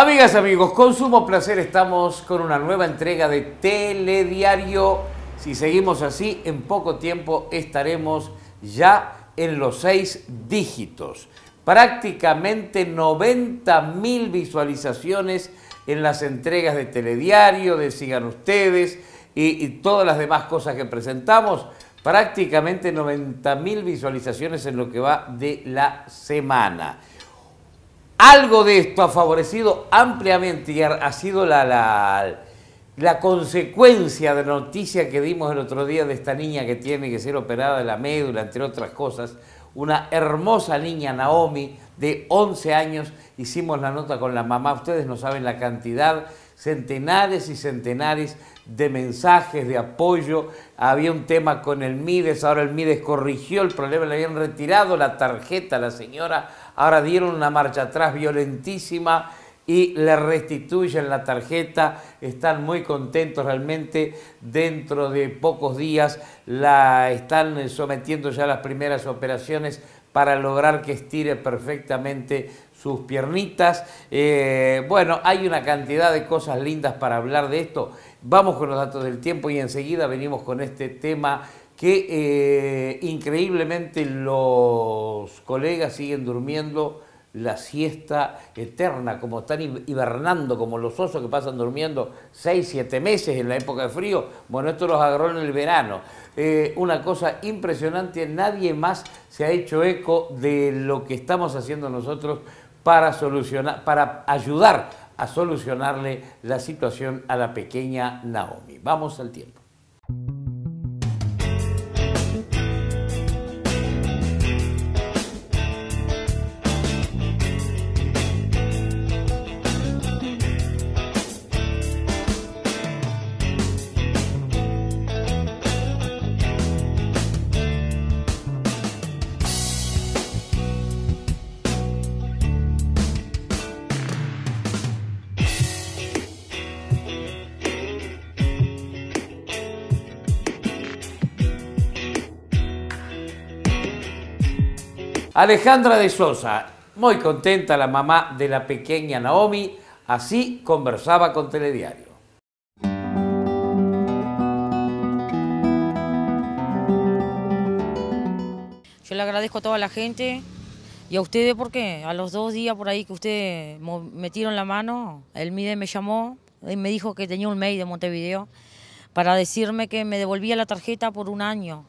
Amigas, amigos, con sumo placer estamos con una nueva entrega de Telediario. Si seguimos así, en poco tiempo estaremos ya en los seis dígitos. Prácticamente 90 mil visualizaciones en las entregas de Telediario, de Sigan Ustedes y, y todas las demás cosas que presentamos. Prácticamente 90 mil visualizaciones en lo que va de la semana. Algo de esto ha favorecido ampliamente y ha sido la, la, la, consecuencia de la noticia que dimos el otro día de esta niña que tiene que ser operada de la médula, entre otras cosas. Una hermosa niña, Naomi, de 11 años. Hicimos la nota con la mamá. Ustedes no saben la cantidad, centenares y centenares de mensajes, de apoyo. Había un tema con el Mides, ahora el Mides corrigió el problema, le habían retirado la tarjeta a la señora ahora dieron una marcha atrás violentísima y le restituyen la tarjeta, están muy contentos realmente, dentro de pocos días la están sometiendo ya a las primeras operaciones para lograr que estire perfectamente sus piernitas. Eh, bueno, hay una cantidad de cosas lindas para hablar de esto. Vamos con los datos del tiempo y enseguida venimos con este tema que eh, increíblemente los colegas siguen durmiendo la siesta eterna, como están hibernando, como los osos que pasan durmiendo seis, siete meses en la época de frío. Bueno, esto los agarró en el verano. Eh, una cosa impresionante, nadie más se ha hecho eco de lo que estamos haciendo nosotros para solucionar, para ayudar a solucionarle la situación a la pequeña Naomi. Vamos al tiempo. Alejandra de Sosa, muy contenta la mamá de la pequeña Naomi, así conversaba con Telediario. Yo le agradezco a toda la gente y a ustedes porque a los dos días por ahí que ustedes metieron la mano, el MIDE me llamó y me dijo que tenía un mail de Montevideo para decirme que me devolvía la tarjeta por un año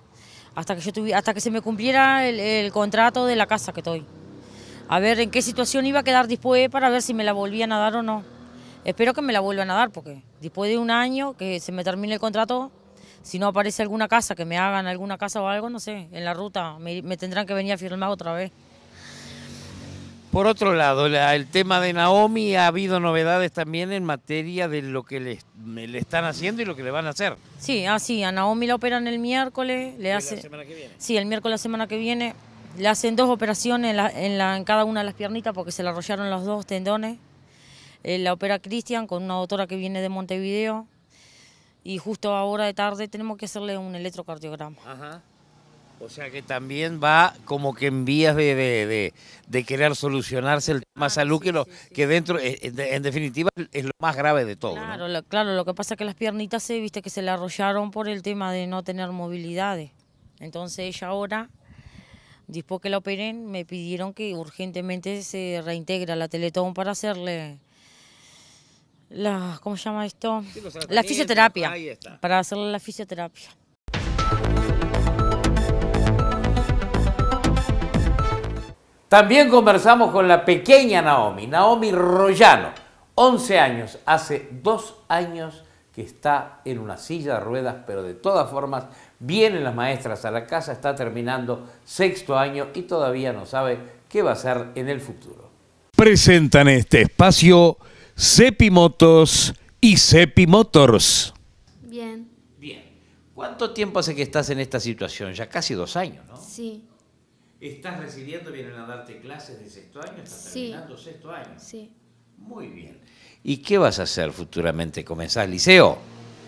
hasta que, yo hasta que se me cumpliera el, contrato de la casa que estoy. A ver en qué situación iba a quedar después para ver si me la volvían a dar o no. Espero que me la vuelvan a dar porque después de un año que se me termine el contrato, si no aparece alguna casa, que me hagan alguna casa o algo, no sé, en la ruta me tendrán que venir a firmar otra vez. Por otro lado, el tema de Naomi, ha habido novedades también en materia de lo que le, le, están haciendo y lo que le van a hacer. Sí, ah, sí, a Naomi la operan el miércoles. Le hace, la semana que viene? Sí, el miércoles la semana que viene. Le hacen dos operaciones en, la, en, cada una de las piernitas porque se le arrollaron los dos tendones. Eh, la opera Cristian con una doctora que viene de Montevideo. Y justo ahora de tarde tenemos que hacerle un electrocardiograma. Ajá. O sea que también va como que en vías de, querer solucionarse el tema salud, que, lo, que dentro, eh, en definitiva, es lo más grave de todo. Claro, lo, claro, lo que pasa es que las piernitas se, viste que se le arrollaron por el tema de no tener movilidades. Entonces ella ahora, después que la operen, me pidieron que urgentemente se reintegre a la Teletón para hacerle la, ¿cómo se llama esto? la fisioterapia. Para hacerle la fisioterapia. También conversamos con la pequeña Naomi, Naomi Royano, 11 años, hace dos años que está en una silla de ruedas, pero de todas formas vienen las maestras a la casa, está terminando sexto año y todavía no sabe qué va a hacer en el futuro. Presentan este espacio Cepi Motos y Cepi Motors. Bien. Bien. ¿Cuánto tiempo hace que estás en esta situación? Ya casi dos años, ¿no? Sí. ¿Estás residiendo? ¿Vienen a darte clases de sexto año? ¿Estás terminando sexto año? Sí. Muy bien. ¿Y qué vas a hacer futuramente? ¿Comenzás liceo?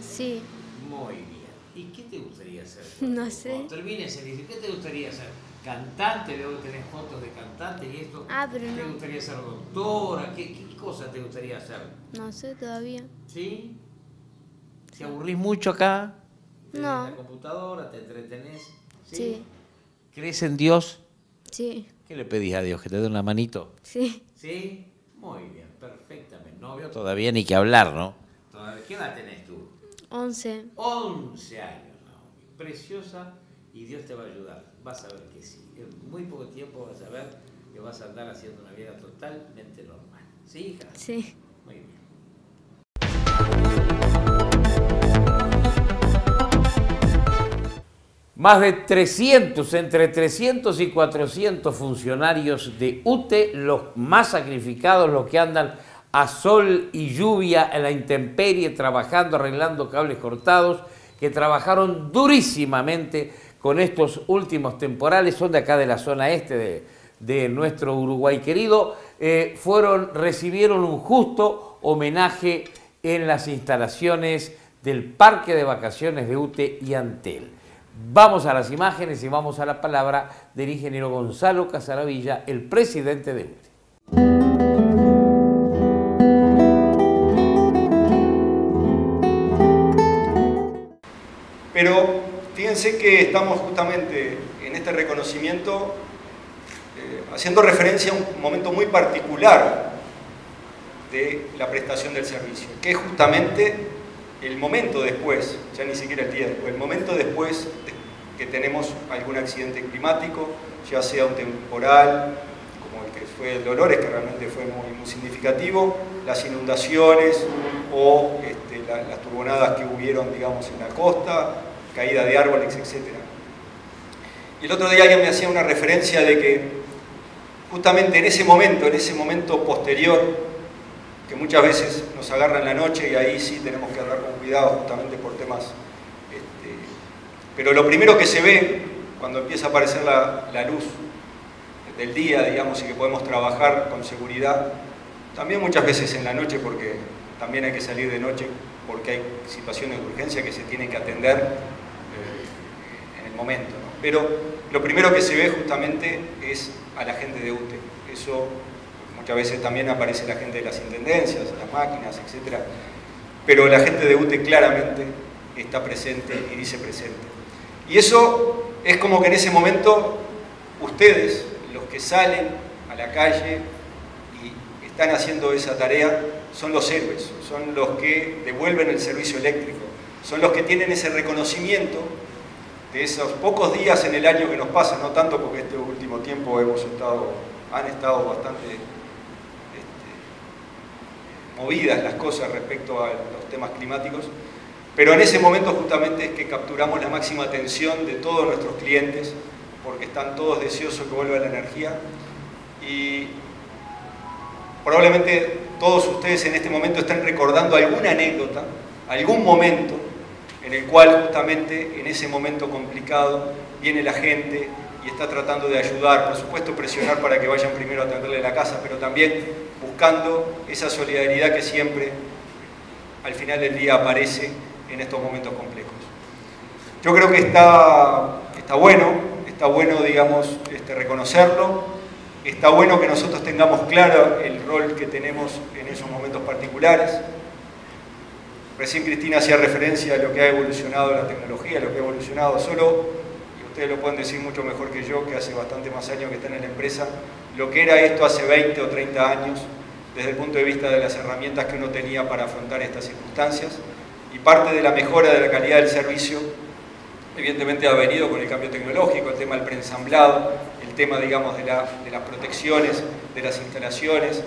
Sí. Muy bien. ¿Y qué te gustaría hacer? No sé. Cuando termines el liceo, ¿qué te gustaría hacer? Cantante, luego tenés fotos de cantante y esto. Ah, pero ¿Te no. gustaría ser doctora? ¿Qué, qué cosa te gustaría hacer? No sé todavía. ¿Sí? ¿Te aburrís mucho acá? ¿Tenés No. la computadora? ¿Te entretenés? Sí. ¿Crees en Dios? Sí. ¿Qué le pedís a Dios? ¿Que te dé una manito? Sí. ¿Sí? Muy bien, perfectamente. Novio todavía ni que hablar, ¿no? ¿Qué edad tenés tú? 11. 11 años, Naomi. Preciosa y Dios te va a ayudar. Vas a ver que sí. En muy poco tiempo vas a ver que vas a andar haciendo una vida totalmente normal. ¿Sí, hija? Sí. Muy bien. Más de 300, entre 300 y 400 funcionarios de UTE, los más sacrificados, los que andan a sol y lluvia en la intemperie, trabajando, arreglando cables cortados, que trabajaron durísimamente con estos últimos temporales, son de acá de la zona este de, de nuestro Uruguay querido, eh, fueron, recibieron un justo homenaje en las instalaciones del Parque de Vacaciones de UTE y Antel. Vamos a las imágenes y vamos a la palabra del ingeniero Gonzalo Casaravilla, el presidente de UTE. Pero fíjense que estamos justamente en este reconocimiento eh, haciendo referencia a un momento muy particular de la prestación del servicio, que es justamente el momento después, ya ni siquiera el después, el momento después de que tenemos algún accidente climático, ya sea un temporal, como el que fue el Dolores, que realmente fue muy, muy significativo, las inundaciones o este, la- las turbonadas que hubieron, digamos, en la costa, caída de árboles, etc. Y el otro día alguien me hacía una referencia de que justamente en ese momento, en ese momento posterior, que muchas veces nos agarra en la noche y ahí sí tenemos que andar cuidado justamente por temas... este, pero lo primero que se ve cuando empieza a aparecer la, la luz del día, digamos, y que podemos trabajar con seguridad, también muchas veces en la noche, porque también hay que salir de noche, porque hay situaciones de urgencia que se tienen que atender eh, en el momento. ¿no? Pero lo primero que se ve justamente es a la gente de UTE. Eso muchas veces también aparece la gente de las intendencias, las máquinas, etc. Pero la gente de UTE claramente está presente y dice presente. Y eso es como que en ese momento ustedes, los que salen a la calle y están haciendo esa tarea, son los héroes, son los que devuelven el servicio eléctrico, son los que tienen ese reconocimiento de esos pocos días en el año que nos pasan, no tanto porque este último tiempo hemos estado, han estado bastante movidas las cosas respecto a los temas climáticos, pero en ese momento justamente es que capturamos la máxima atención de todos nuestros clientes, porque están todos deseosos que vuelva la energía. Y probablemente todos ustedes en este momento estén recordando alguna anécdota, algún momento en el cual justamente en ese momento complicado viene la gente y está tratando de ayudar, por supuesto presionar para que vayan primero a atenderle la casa, pero también buscando esa solidaridad que siempre al final del día aparece en estos momentos complejos. Yo creo que está, está bueno, está bueno, digamos, este, reconocerlo, está bueno que nosotros tengamos claro el rol que tenemos en esos momentos particulares. Recién Cristina hacía referencia a lo que ha evolucionado la tecnología, lo que ha evolucionado solo, ustedes lo pueden decir mucho mejor que yo, que hace bastante más años que están en la empresa, lo que era esto hace 20 o 30 años, desde el punto de vista de las herramientas que uno tenía para afrontar estas circunstancias, y parte de la mejora de la calidad del servicio, evidentemente ha venido con el cambio tecnológico, el tema del preensamblado, el tema, digamos, de, la- de las protecciones de las instalaciones, eh,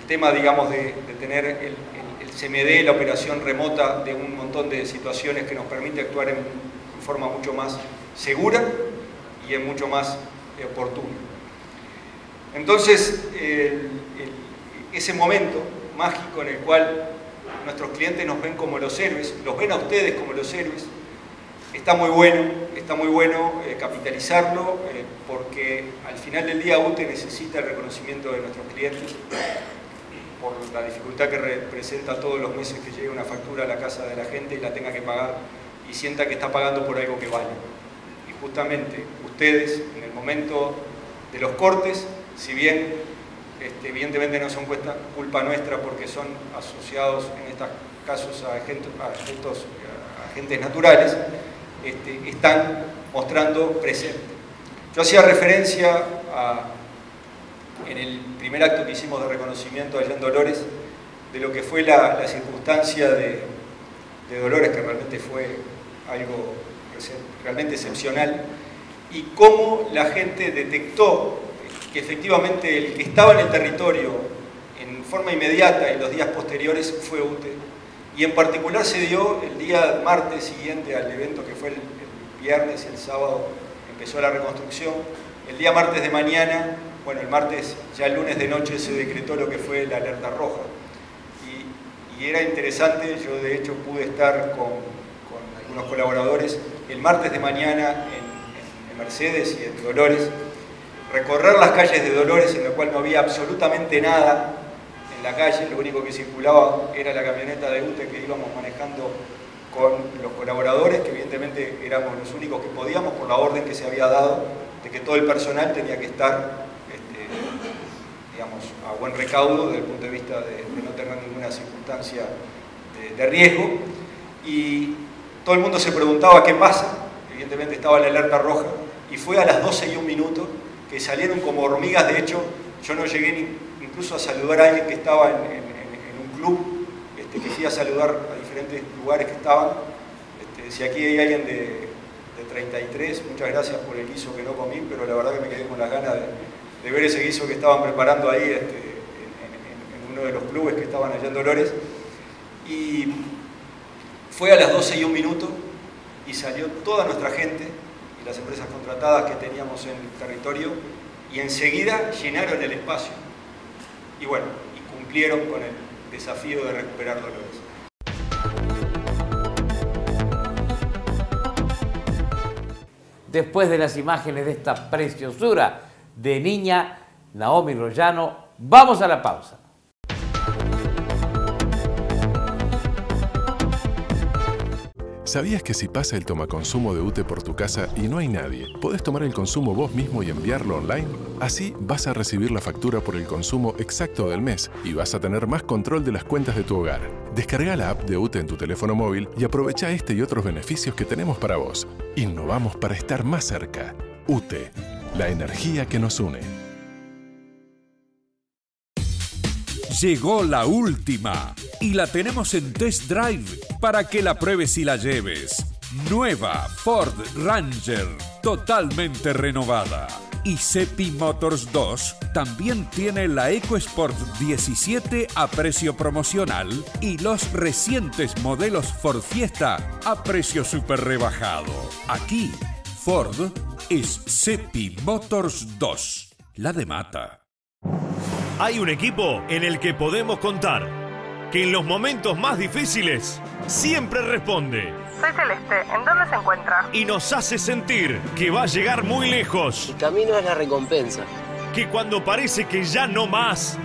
el tema, digamos, de, tener el, CMD, la operación remota de un montón de situaciones que nos permite actuar en forma mucho más segura y en mucho más eh, oportuna. Entonces, ese momento mágico en el cual nuestros clientes nos ven como los héroes, los ven a ustedes como los héroes, está muy bueno, está muy bueno eh, capitalizarlo, eh, porque al final del día UTE necesita el reconocimiento de nuestros clientes por la dificultad que representa todos los meses que llegue una factura a la casa de la gente y la tenga que pagar y sienta que está pagando por algo que vale. Justamente ustedes en el momento de los cortes, si bien este, evidentemente no son cuesta- culpa nuestra porque son asociados en estos casos a, agentes- a a naturales, este, están mostrando presente. Yo hacía referencia a, en el primer acto que hicimos de reconocimiento allá en Dolores, de lo que fue la, la circunstancia de, Dolores, que realmente fue algo realmente excepcional, y cómo la gente detectó que efectivamente el que estaba en el territorio en forma inmediata en los días posteriores fue UTE. Y en particular se dio el día martes siguiente al evento que fue el, viernes y el sábado empezó la reconstrucción. El día martes de mañana, bueno, el martes, ya el lunes de noche se decretó lo que fue la alerta roja. Y, y era interesante, yo de hecho pude estar con, con algunos colaboradores el martes de mañana en, Mercedes y en Dolores, recorrer las calles de Dolores en la cual no había absolutamente nada en la calle, lo único que circulaba era la camioneta de UTE que íbamos manejando con los colaboradores, que evidentemente éramos los únicos que podíamos por la orden que se había dado de que todo el personal tenía que estar este, digamos, a buen recaudo desde el punto de vista de, de no tener ninguna circunstancia de, de riesgo. Y todo el mundo se preguntaba qué pasa, evidentemente estaba la alerta roja, y fue a las 12 y un minuto que salieron como hormigas, de hecho yo no llegué ni- incluso a saludar a alguien que estaba en, un club, este, que fui a saludar a diferentes lugares que estaban. Este, si aquí hay alguien de, de 33, muchas gracias por el guiso que no comí, pero la verdad que me quedé con las ganas de, ver ese guiso que estaban preparando ahí este, en- en uno de los clubes que estaban allá en Dolores. Y fue a las 12 y un minuto y salió toda nuestra gente y las empresas contratadas que teníamos en el territorio y enseguida llenaron el espacio. Y bueno, y cumplieron con el desafío de recuperar Dolores. Después de las imágenes de esta preciosura de niña Naomi Rollano, vamos a la pausa. ¿Sabías que si pasa el tomaconsumo de UTE por tu casa y no hay nadie, podés tomar el consumo vos mismo y enviarlo online? Así vas a recibir la factura por el consumo exacto del mes y vas a tener más control de las cuentas de tu hogar. Descarga la app de UTE en tu teléfono móvil y aprovecha este y otros beneficios que tenemos para vos. Innovamos para estar más cerca. UTE, la energía que nos une. Llegó la última y la tenemos en test drive para que la pruebes y la lleves. Nueva Ford Ranger, totalmente renovada. Y Cepi Motors 2 también tiene la EcoSport 17 a precio promocional y los recientes modelos Ford Fiesta a precio super rebajado. Aquí, Ford es Cepi Motors 2, la de mata. Hay un equipo en el que podemos contar, que en los momentos más difíciles siempre responde Soy Celeste, ¿en dónde se encuentra? y nos hace sentir que va a llegar muy lejos, El camino es la recompensa. que cuando parece que ya no más,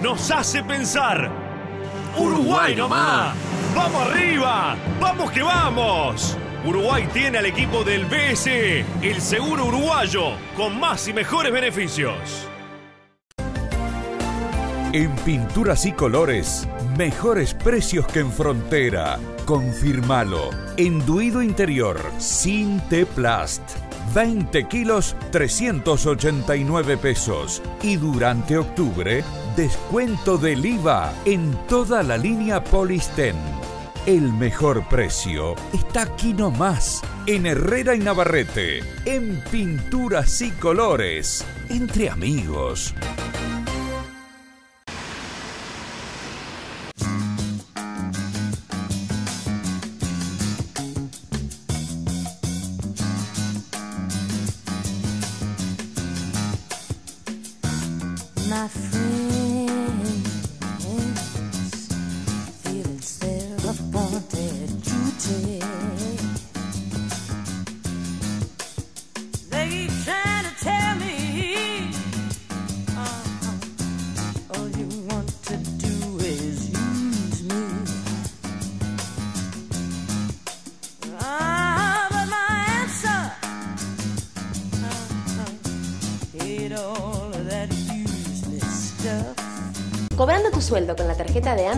nos hace pensar, Uruguay nomás, vamos arriba, vamos que vamos. Uruguay tiene al equipo del BSE, el seguro uruguayo, con más y mejores beneficios. En Pinturas y Colores, mejores precios que en Frontera. Confirmalo. Enduido interior, sin T-Plast. 20 kilos, 389 pesos. Y durante octubre, descuento del IVA en toda la línea Polisten. El mejor precio está aquí nomás, en Herrera y Navarrete, en Pinturas y Colores, entre amigos.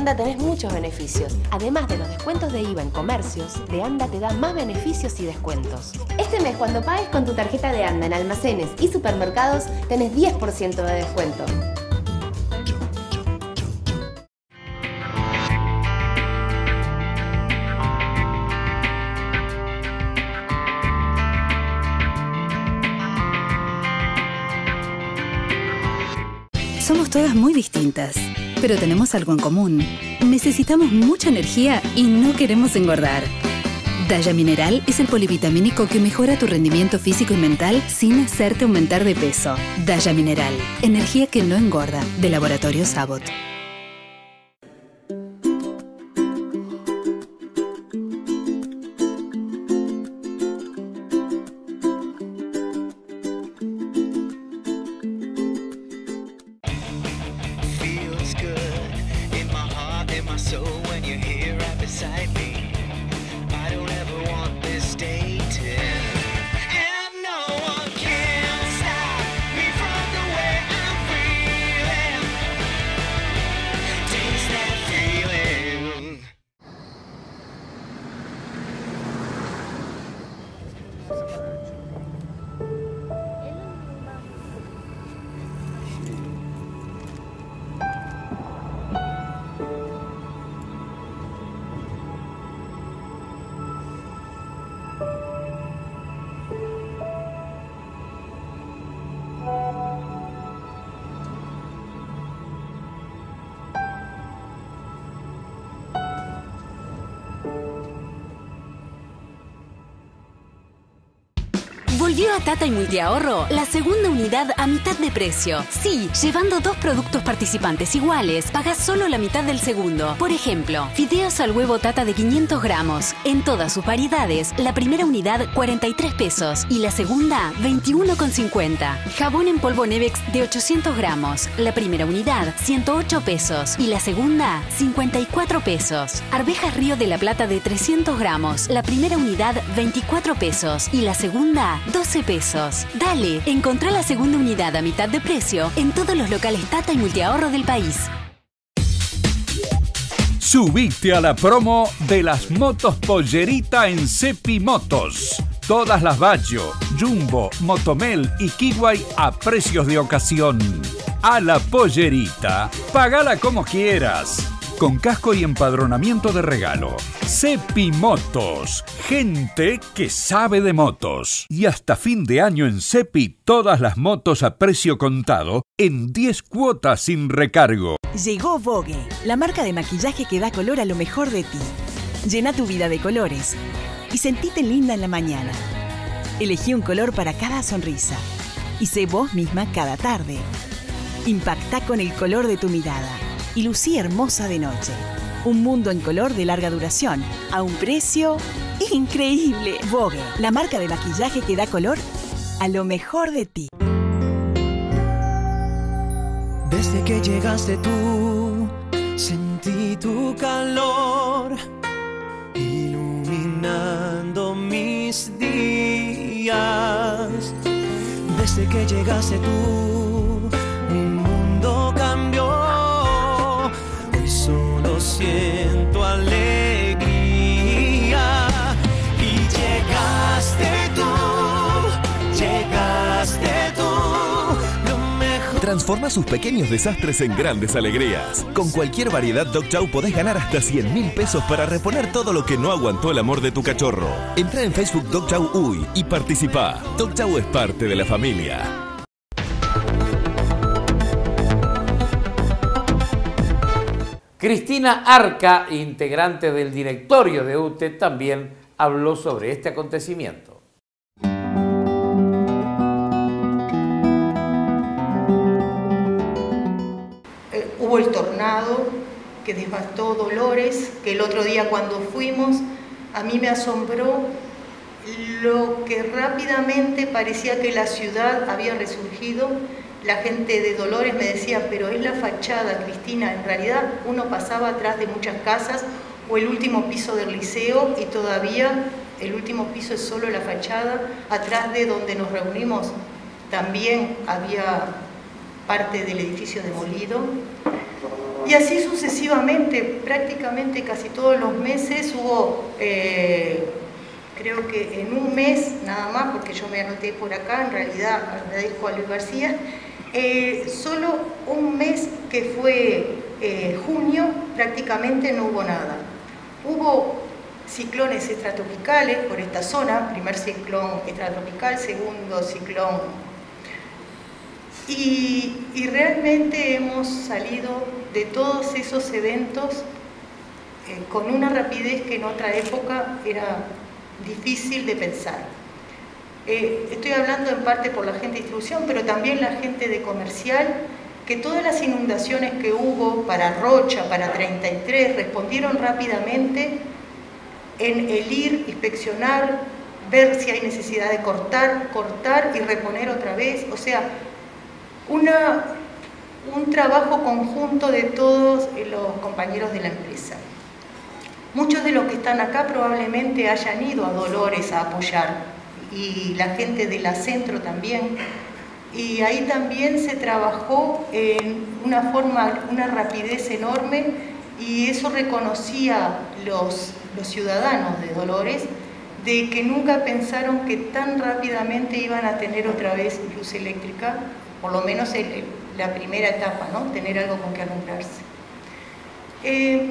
ANDA tenés muchos beneficios. Además de los descuentos de IVA en comercios, de ANDA te da más beneficios y descuentos. Este mes cuando pagues con tu tarjeta de ANDA en almacenes y supermercados, tenés 10% de descuento. Somos todas muy distintas, pero tenemos algo en común. Necesitamos mucha energía y no queremos engordar. Daya Mineral es el polivitamínico que mejora tu rendimiento físico y mental sin hacerte aumentar de peso. Daya Mineral, energía que no engorda, de Laboratorio Sabot. Volvió a Tata y Multiahorro la segunda unidad a mitad de precio. Sí, llevando dos productos participantes iguales, pagas solo la mitad del segundo. Por ejemplo, fideos al huevo Tata de 500 gramos. En todas sus variedades, la primera unidad 43 pesos y la segunda 21,50. Jabón en polvo Nevex de 800 gramos. La primera unidad 108 pesos y la segunda 54 pesos. Arvejas Río de la Plata de 300 gramos. La primera unidad 24 pesos y la segunda 12 pesos. Dale, encontrá la segunda unidad a mitad de precio en todos los locales Tata y Multiahorro del país. Subite a la promo de las motos Pollerita en Cepi Motos. Todas las Baggio, Jumbo, Motomel y Kiwai a precios de ocasión. A la Pollerita, pagala como quieras. Con casco y empadronamiento de regalo. Cepi Motos. Gente que sabe de motos. Y hasta fin de año en Cepi, todas las motos a precio contado en 10 cuotas sin recargo. Llegó Vogue, la marca de maquillaje que da color a lo mejor de ti. Llena tu vida de colores y sentite linda en la mañana. Elegí un color para cada sonrisa y sé vos misma cada tarde. Impacta con el color de tu mirada y lucí hermosa de noche. Un mundo en color de larga duración a un precio increíble. Vogue, la marca de maquillaje que da color a lo mejor de ti. Desde que llegaste tú, sentí tu calor iluminando mis días. Desde que llegaste tú, Transforma sus pequeños desastres en grandes alegrías. Con cualquier variedad Dog Chow podés ganar hasta 100 mil pesos para reponer todo lo que no aguantó el amor de tu cachorro. Entra en Facebook Dog Chow Uy y participa. Dog Chow es parte de la familia. Cristina Arca, integrante del directorio de UTE, también habló sobre este acontecimiento. Hubo el tornado que devastó Dolores, que el otro día cuando fuimos, a mí me asombró lo que rápidamente parecía que la ciudad había resurgido. La gente de Dolores me decía, pero es la fachada, Cristina, en realidad uno pasaba atrás de muchas casas o el último piso del liceo y todavía el último piso es solo la fachada, atrás de donde nos reunimos también había parte del edificio demolido. Y así sucesivamente, prácticamente casi todos los meses hubo, eh, creo que en un mes nada más, porque yo me anoté por acá, en realidad agradezco a Luis García, eh, solo un mes que fue eh, junio prácticamente no hubo nada. Hubo ciclones estratropicales por esta zona, primer ciclón estratropical, segundo ciclón. Y, realmente hemos salido de todos esos eventos eh, con una rapidez que en otra época era difícil de pensar. Eh, estoy hablando en parte por la gente de distribución, pero también la gente de comercial, que todas las inundaciones que hubo para Rocha, para 33, respondieron rápidamente en el ir, inspeccionar, ver si hay necesidad de cortar, cortar y reponer otra vez. O sea, un trabajo conjunto de todos los compañeros de la empresa. Muchos de los que están acá probablemente hayan ido a Dolores a apoyar y la gente de la centro también. Y ahí también se trabajó en una forma, una rapidez enorme y eso reconocía los ciudadanos de Dolores de que nunca pensaron que tan rápidamente iban a tener otra vez luz eléctrica, por lo menos en la primera etapa, ¿no? tener algo con que alumbrarse. Eh,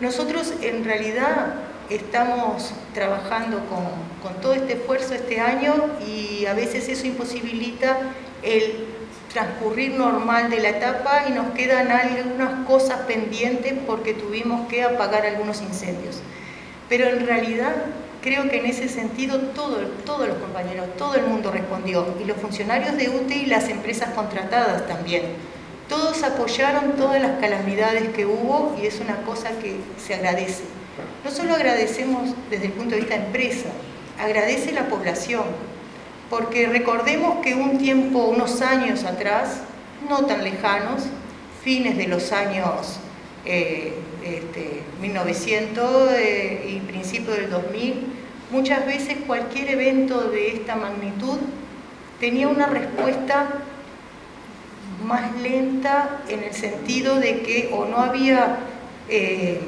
nosotros en realidad estamos trabajando con, con, todo este esfuerzo este año y a veces eso imposibilita el transcurrir normal de la etapa y nos quedan algunas cosas pendientes porque tuvimos que apagar algunos incendios. Pero en realidad creo que en ese sentido todo, todos los compañeros, todo el mundo respondió y los funcionarios de UTE y las empresas contratadas también. Todos apoyaron todas las calamidades que hubo y es una cosa que se agradece. No solo agradecemos desde el punto de vista empresa, agradece la población, porque recordemos que un tiempo, unos años atrás, no tan lejanos, fines de los años eh, este, 1900 eh, y principios del 2000, muchas veces cualquier evento de esta magnitud tenía una respuesta más lenta en el sentido de que o no había eh,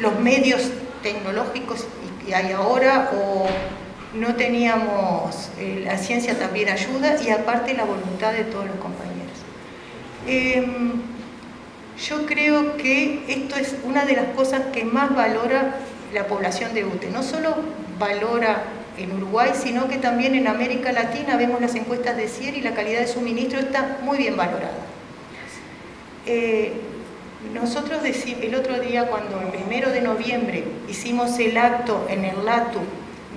los medios tecnológicos que hay ahora o no teníamos, eh, la ciencia también ayuda y aparte la voluntad de todos los compañeros. Yo creo que esto es una de las cosas que más valora la población de UTE. No solo valora en Uruguay, sino que también en América Latina vemos las encuestas de CIER y la calidad de suministro está muy bien valorada. Eh, nosotros el otro día, cuando el primero de noviembre hicimos el acto en el LATU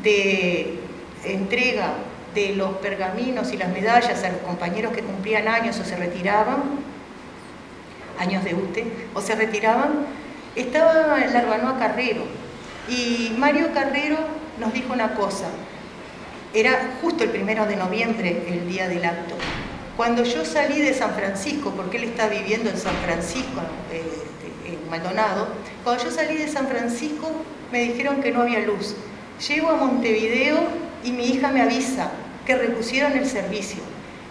de entrega de los pergaminos y las medallas a los compañeros que cumplían años o se retiraban, años de UTE, o se retiraban, estaba el Arbanoa Carrero. Y Mario Carrero nos dijo una cosa, era justo el primero de noviembre, el día del acto. Cuando yo salí de San Francisco, porque él está viviendo en San Francisco, eh, en Maldonado, cuando yo salí de San Francisco me dijeron que no había luz. Llego a Montevideo y mi hija me avisa que repusieron el servicio.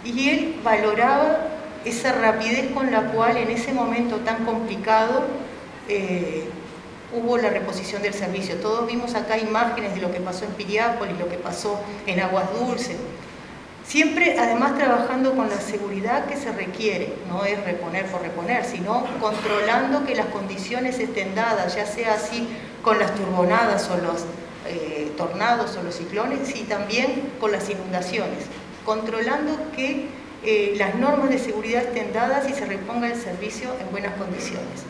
Y él valoraba esa rapidez con la cual en ese momento tan complicado eh, hubo la reposición del servicio. Todos vimos acá imágenes de lo que pasó en Piriápolis, lo que pasó en Aguas Dulces. Siempre, además, trabajando con la seguridad que se requiere, no es reponer por reponer, sino controlando que las condiciones estén dadas, ya sea así con las turbonadas o los eh, tornados o los ciclones, y también con las inundaciones, controlando que las normas de seguridad estén dadas y se reponga el servicio en buenas condiciones.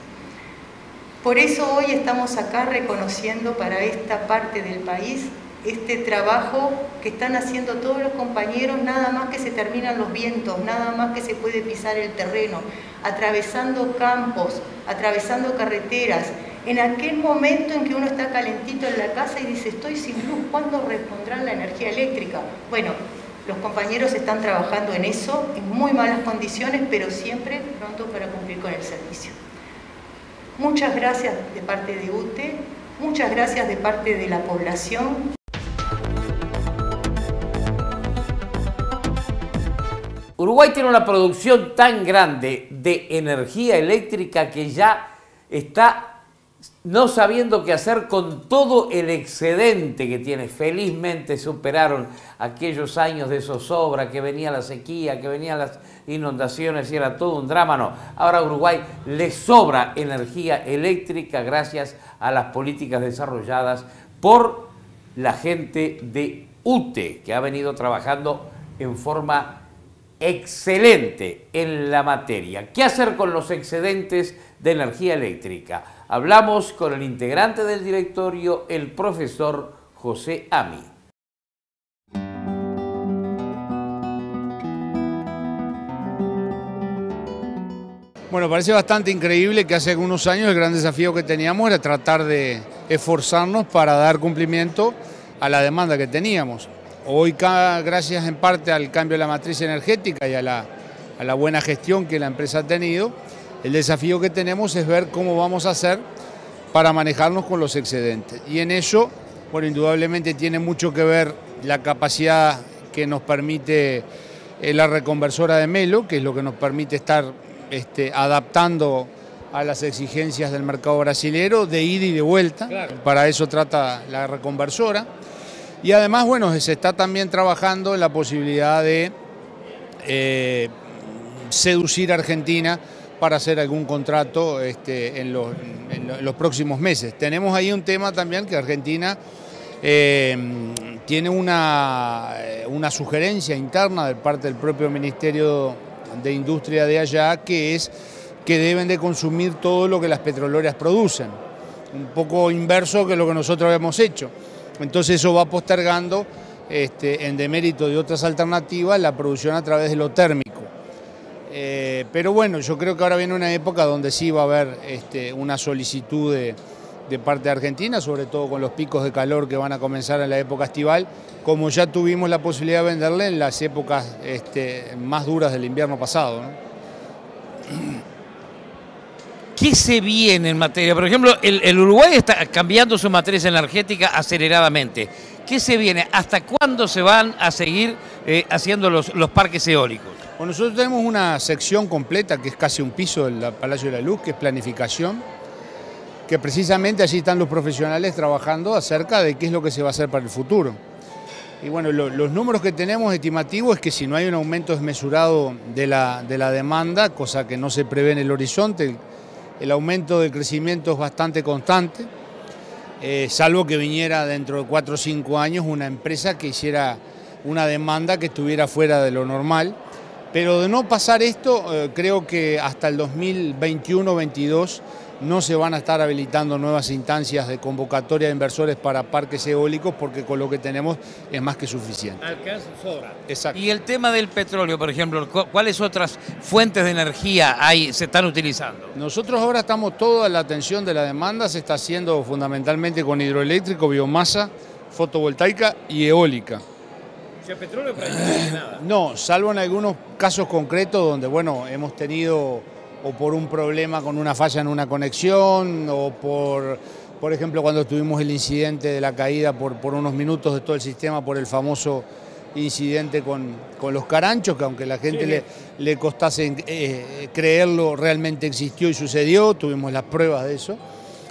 Por eso hoy estamos acá reconociendo para esta parte del país este trabajo que están haciendo todos los compañeros, nada más que se terminan los vientos, nada más que se puede pisar el terreno, atravesando campos, atravesando carreteras, en aquel momento en que uno está calentito en la casa y dice, estoy sin luz, ¿cuándo respondrán la energía eléctrica? Bueno, los compañeros están trabajando en eso, en muy malas condiciones, pero siempre pronto para cumplir con el servicio. Muchas gracias de parte de UTE, muchas gracias de parte de la población. Uruguay tiene una producción tan grande de energía eléctrica que ya está no sabiendo qué hacer con todo el excedente que tiene. Felizmente superaron aquellos años de zozobra, que venía la sequía, que venían las inundaciones y era todo un drama. No, ahora a Uruguay le sobra energía eléctrica gracias a las políticas desarrolladas por la gente de UTE, que ha venido trabajando en forma excelente en la materia. ¿Qué hacer con los excedentes de energía eléctrica? Hablamos con el integrante del directorio, el profesor José Ami. Bueno, parece bastante increíble que hace algunos años el gran desafío que teníamos era tratar de esforzarnos para dar cumplimiento a la demanda que teníamos. Hoy, gracias en parte al cambio de la matriz energética y a la, a la buena gestión que la empresa ha tenido, el desafío que tenemos es ver cómo vamos a hacer para manejarnos con los excedentes. Y en eso, bueno, indudablemente tiene mucho que ver la capacidad que nos permite eh, la reconversora de Melo, que es lo que nos permite estar este, adaptando a las exigencias del mercado brasilero de ida y de vuelta. Para eso trata la reconversora. Y además, bueno, se está también trabajando en la posibilidad de eh, seducir a Argentina para hacer algún contrato este, en, los, próximos meses. Tenemos ahí un tema también que Argentina eh, tiene una, eh, una sugerencia interna de parte del propio Ministerio de Industria de allá, que es que deben de consumir todo lo que las petroleras producen. Un poco inverso que lo que nosotros hemos hecho. Entonces eso va postergando este, en demérito de otras alternativas la producción a través de lo térmico. Eh, pero bueno, yo creo que ahora viene una época donde sí va a haber este, una solicitud de, parte de Argentina, sobre todo con los picos de calor que van a comenzar en la época estival, como ya tuvimos la posibilidad de venderle en las épocas este, más duras del invierno pasado. ¿Qué se viene en materia? Por ejemplo, el Uruguay está cambiando su matriz energética aceleradamente. ¿Qué se viene? ¿Hasta cuándo se van a seguir eh, haciendo los, los parques eólicos? Bueno, nosotros tenemos una sección completa que es casi un piso del Palacio de la Luz, que es planificación, que precisamente allí están los profesionales trabajando acerca de qué es lo que se va a hacer para el futuro. Y bueno, lo- los números que tenemos estimativos es que si no hay un aumento desmesurado de la, de la demanda, cosa que no se prevé en el horizonte, el, el aumento del crecimiento es bastante constante, eh, salvo que viniera dentro de 4 o 5 años una empresa que hiciera una demanda que estuviera fuera de lo normal. Pero de no pasar esto, eh, creo que hasta el 2021-22 no se van a estar habilitando nuevas instancias de convocatoria de inversores para parques eólicos porque con lo que tenemos es más que suficiente. Alcanza, sobra. Exacto. Y el tema del petróleo, por ejemplo, ¿cu- ¿cuáles otras fuentes de energía hay, se están utilizando? Nosotros ahora estamos, toda la atención de la demanda se está haciendo fundamentalmente con hidroeléctrico, biomasa, fotovoltaica y eólica. Si el petróleo prácticamente nada. No, salvo en algunos casos concretos donde, bueno, hemos tenido o por un problema con una falla en una conexión o por, por ejemplo, cuando tuvimos el incidente de la caída por, por unos minutos de todo el sistema por el famoso incidente con, con los caranchos, que aunque la gente Sí. le, le costase eh, creerlo, realmente existió y sucedió, tuvimos las pruebas de eso.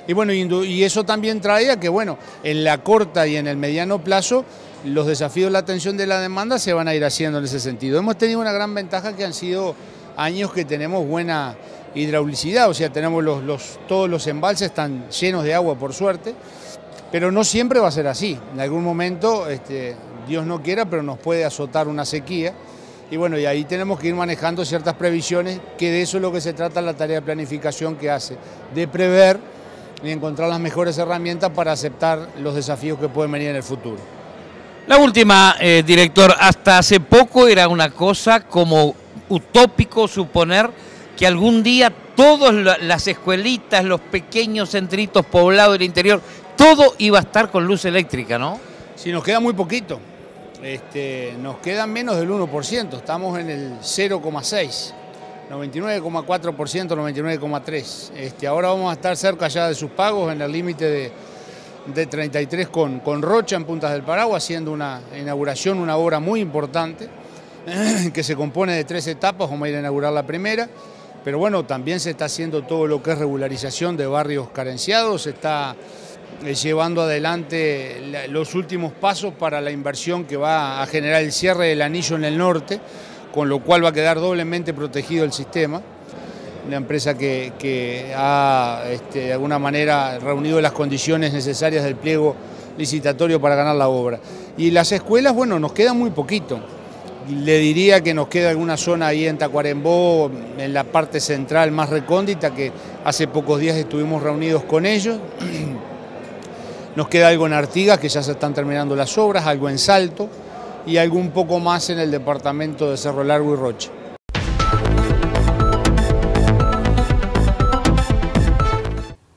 Y bueno, y eso también traía que, bueno, en la corta y en el mediano plazo, los desafíos de la atención de la demanda se van a ir haciendo en ese sentido. Hemos tenido una gran ventaja que han sido años que tenemos buena hidraulicidad, o sea, tenemos los, los- todos los embalses están llenos de agua, por suerte, pero no siempre va a ser así. En algún momento, este, Dios no quiera, pero nos puede azotar una sequía. Y bueno, y ahí tenemos que ir manejando ciertas previsiones, que de eso es lo que se trata la tarea de planificación que hace, de prever y encontrar las mejores herramientas para aceptar los desafíos que pueden venir en el futuro. La última, eh, director, hasta hace poco era una cosa como utópico suponer que algún día todas la- las escuelitas, los pequeños centritos poblados del interior, todo iba a estar con luz eléctrica, ¿no? Si nos queda muy poquito, este, nos queda menos del 1%, estamos en el 0,6%. 99,4%, 99,3%. Este, ahora vamos a estar cerca ya de sus pagos, en el límite de, de 33 con, con Rocha en Puntas del Paraguas, haciendo una inauguración, una obra muy importante. que se compone de tres etapas, vamos a ir a inaugurar la primera, pero bueno, también se está haciendo todo lo que es regularización de barrios carenciados, se está eh, llevando adelante la- los últimos pasos para la inversión que va a generar el cierre del anillo en el norte, con lo cual va a quedar doblemente protegido el sistema. Una empresa que, que ha este, de alguna manera reunido las condiciones necesarias del pliego licitatorio para ganar la obra. Y las escuelas, bueno, nos queda muy poquito. Le diría que nos queda alguna zona ahí en Tacuarembó, en la parte central más recóndita, que hace pocos días estuvimos reunidos con ellos. Nos queda algo en Artigas, que ya se están terminando las obras, algo en Salto y algo un poco más en el departamento de Cerro Largo y Rocha.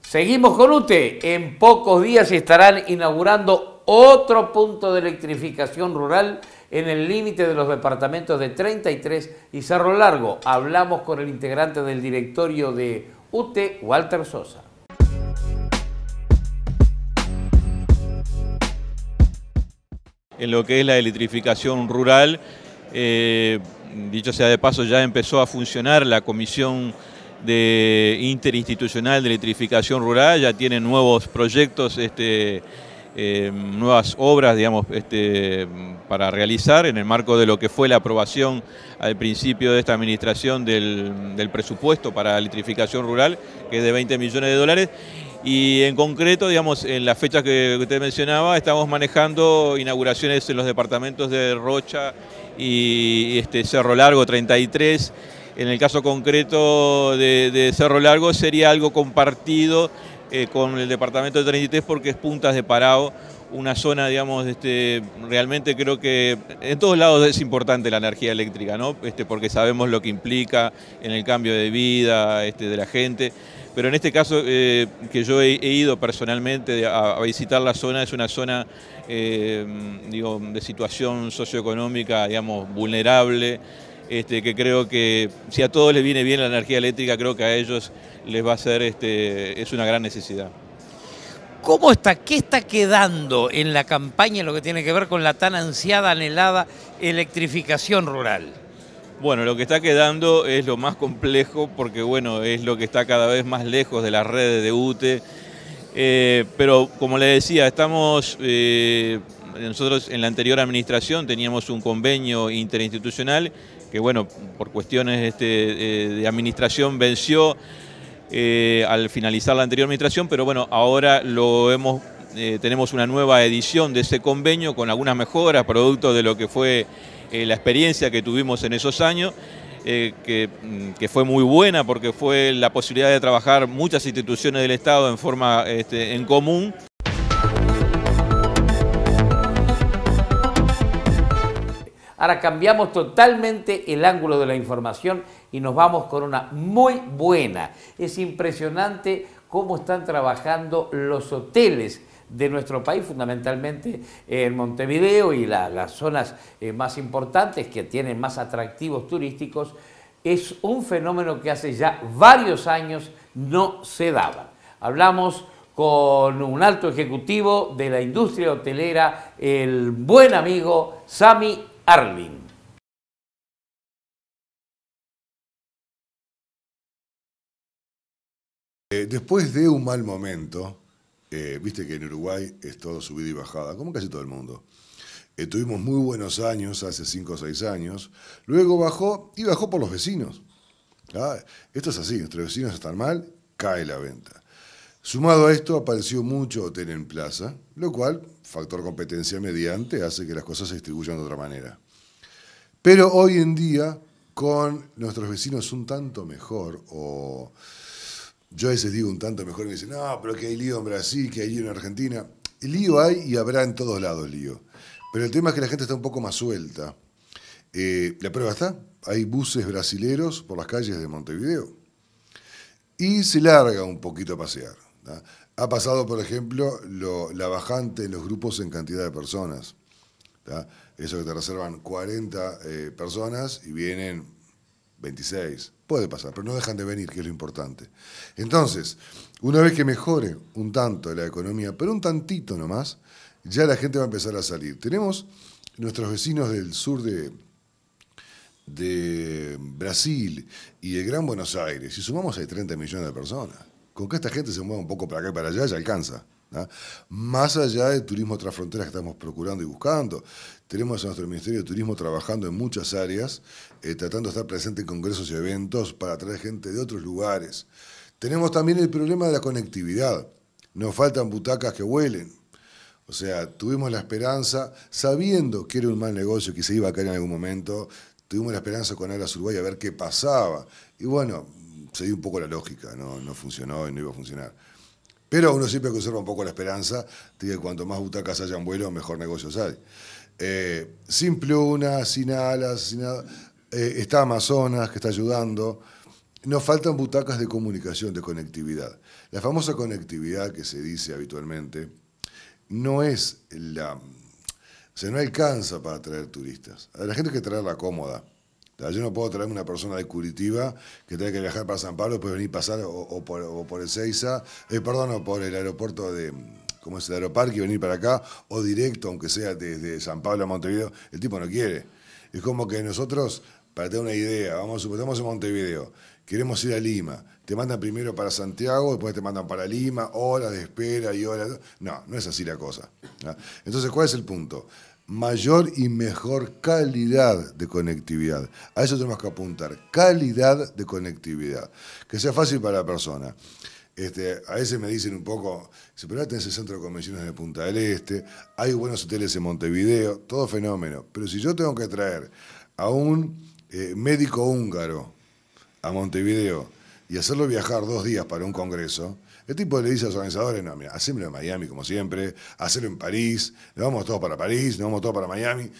Seguimos con UTE. En pocos días estarán inaugurando otro punto de electrificación rural en el límite de los departamentos de 33 y Cerro Largo. Hablamos con el integrante del directorio de UTE, Walter Sosa. en lo que es la electrificación rural. Eh, dicho sea de paso, ya empezó a funcionar la comisión de interinstitucional de electrificación rural, ya tiene nuevos proyectos, este, eh, nuevas obras, digamos, este, para realizar en el marco de lo que fue la aprobación al principio de esta administración del, presupuesto para electrificación rural, que es de 20 millones de dólares. Y en concreto, digamos, en las fechas que usted mencionaba, estamos manejando inauguraciones en los departamentos de Rocha y este, Cerro Largo 33. En el caso concreto de Cerro Largo sería algo compartido eh, con el departamento de 33 porque es Puntas de Parao, una zona, digamos, este, realmente creo que en todos lados es importante la energía eléctrica, ¿no? Este, porque sabemos lo que implica en el cambio de vida este, de la gente. Pero en este caso eh, que yo he, ido personalmente a, a visitar la zona, es una zona eh, digo, de situación socioeconómica, digamos, vulnerable, este, que creo que si a todos les viene bien la energía eléctrica, creo que a ellos les va a ser, este, es una gran necesidad. ¿Cómo está? ¿Qué está quedando en la campaña en lo que tiene que ver con la tan ansiada, anhelada electrificación rural? Bueno, lo que está quedando es lo más complejo porque, bueno, es lo que está cada vez más lejos de las redes de UTE. Eh, pero, como le decía, estamos, eh, nosotros en la anterior administración teníamos un convenio interinstitucional que, bueno, por cuestiones este, eh, de administración venció eh, al finalizar la anterior administración, pero bueno, ahora lo hemos, eh, tenemos una nueva edición de ese convenio con algunas mejoras, producto de lo que fue la experiencia que tuvimos en esos años, que, mm, que fue muy buena porque fue la posibilidad de trabajar muchas instituciones del Estado en forma este, en común. Ahora cambiamos totalmente el ángulo de la información y nos vamos con una muy buena. Es impresionante cómo están trabajando los hoteles de nuestro país, fundamentalmente en Montevideo y la- las zonas eh, más importantes que tienen más atractivos turísticos. Es un fenómeno que hace ya varios años no se daba. Hablamos con un alto ejecutivo de la industria hotelera, el buen amigo Sami Arlin. Eh, después de un mal momento, eh, viste que en Uruguay es todo subida y bajada, como casi todo el mundo. Eh, tuvimos muy buenos años, hace 5 o 6 años. Luego bajó y bajó por los vecinos. Ah, Esto es así, nuestros vecinos están mal, cae la venta. Sumado a esto, apareció mucho hotel en plaza, lo cual, factor competencia mediante, hace que las cosas se distribuyan de otra manera. Pero hoy en día, con nuestros vecinos un tanto mejor, o yo a veces digo un tanto mejor y me dicen, no, pero que hay lío en Brasil, que hay lío en Argentina. El lío hay y habrá en todos lados lío. Pero el tema es que la gente está un poco más suelta. Eh, la prueba está, hay buses brasileros por las calles de Montevideo. Y se larga un poquito a pasear. Ha pasado, por ejemplo, lo- la bajante en los grupos en cantidad de personas. Eso que te reservan 40 eh, personas y vienen 26. Puede pasar, pero no dejan de venir, que es lo importante. Entonces, una vez que mejore un tanto la economía, pero un tantito nomás, ya la gente va a empezar a salir. Tenemos nuestros vecinos del sur de, de Brasil y el Gran Buenos Aires, si sumamos hay 30 millones de personas, con que esta gente se mueva un poco para acá y para allá, ya alcanza. Más allá del turismo transfronteras que estamos procurando y buscando. Tenemos a nuestro Ministerio de Turismo trabajando en muchas áreas, eh, tratando de estar presente en congresos y eventos para atraer gente de otros lugares. Tenemos también el problema de la conectividad. Nos faltan butacas que vuelen. O sea, tuvimos la esperanza, sabiendo que era un mal negocio, que se iba a caer en algún momento, tuvimos la esperanza con Alas Uruguay a ver qué pasaba. Y bueno, se dio un poco la lógica, no, no funcionó y no iba a funcionar. Pero uno siempre conserva un poco la esperanza de que cuanto más butacas haya en vuelo, mejor negocios hay. Eh, sin pluna, sin alas, sin nada. Eh, está Amazonas, que está ayudando. Nos faltan butacas de comunicación, de conectividad. La famosa conectividad que se dice habitualmente no es la... O sea, no alcanza para atraer turistas. A la gente hay que traerla cómoda. Yo no puedo traerme una persona de Curitiba que tenga que viajar para San Pablo, después venir pasar o, por, el Seiza, eh, perdón, o por el aeropuerto de, ¿cómo es el aeroparque y venir para acá, o directo, aunque sea desde San Pablo a Montevideo, el tipo no quiere. Es como que nosotros, para tener una idea, vamos, estamos en Montevideo, queremos ir a Lima, te mandan primero para Santiago, después te mandan para Lima, horas de espera y horas. No, no es así la cosa. Entonces, ¿cuál es el punto? Mayor y mejor calidad de conectividad. A eso tenemos que apuntar. Calidad de conectividad. Que sea fácil para la persona. Este, a veces me dicen un poco, pero ahora tenés el centro de convenciones de Punta del Este, hay buenos hoteles en Montevideo, todo fenómeno. Pero si yo tengo que traer a un eh, médico húngaro a Montevideo y hacerlo viajar dos días para un congreso, el tipo le dice a los organizadores, no, mira, hacémelo en Miami como siempre, hacerlo en París, nos vamos todos para París, nos vamos todos para Miami.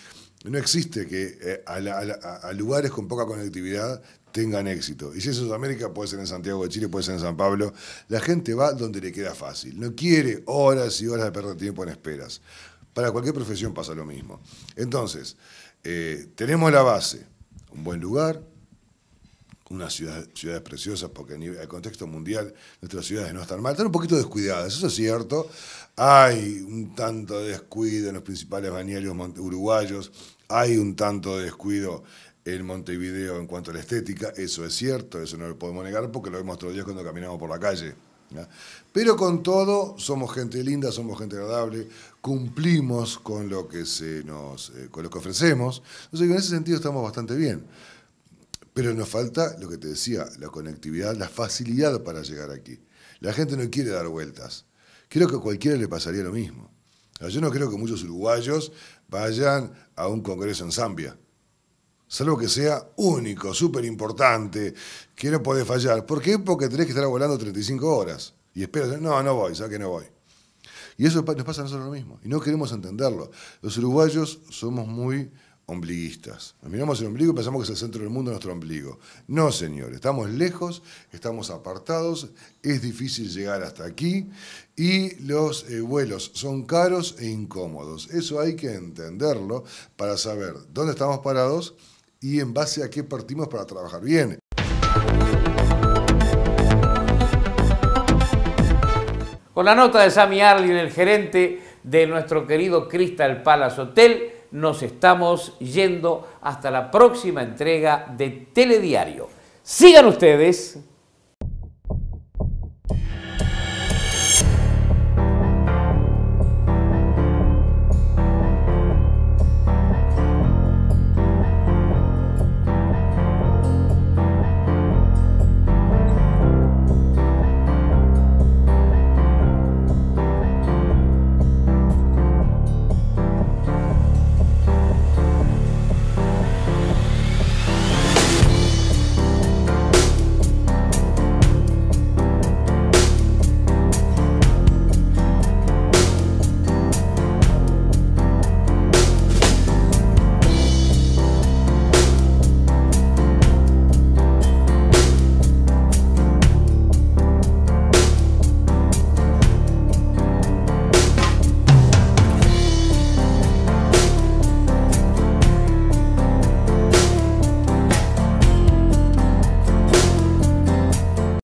No existe que eh, a, lugares con poca conectividad tengan éxito. Y si es Sudamérica, puede ser en Santiago de Chile, puede ser en San Pablo. La gente va donde le queda fácil. No quiere horas y horas de perder tiempo en esperas. Para cualquier profesión pasa lo mismo. Entonces, eh, tenemos la base, un buen lugar, unas ciudad, ciudades preciosas, porque a nivel- al contexto mundial nuestras ciudades no están mal, están un poquito descuidadas, eso es cierto. Hay un tanto de descuido en los principales balnearios mon- uruguayos, hay un tanto de descuido en Montevideo en cuanto a la estética, eso es cierto, eso no lo podemos negar porque lo vemos todos los días cuando caminamos por la calle. Pero con todo, somos gente linda, somos gente agradable, cumplimos con lo que, se nos, eh, con lo que ofrecemos, entonces en ese sentido estamos bastante bien. Pero nos falta, lo que te decía, la conectividad, la facilidad para llegar aquí. La gente no quiere dar vueltas. Creo que a cualquiera le pasaría lo mismo. Yo no creo que muchos uruguayos vayan a un congreso en Zambia. Salvo que sea único, súper importante, que no puede fallar. ¿Por qué? Porque tenés que estar volando 35 horas. Y esperas, no, no voy, ¿sabes que no voy? Y eso nos pasa a nosotros lo mismo. Y no queremos entenderlo. Los uruguayos somos muy ombliguistas. Nos miramos el ombligo y pensamos que es el centro del mundo nuestro ombligo. No, señor. Estamos lejos, estamos apartados, es difícil llegar hasta aquí y los eh, vuelos son caros e incómodos. Eso hay que entenderlo para saber dónde estamos parados y en base a qué partimos para trabajar bien. Con la nota de Sammy Arlin, el gerente de nuestro querido Crystal Palace Hotel, nos estamos yendo hasta la próxima entrega de Telediario. Sigan ustedes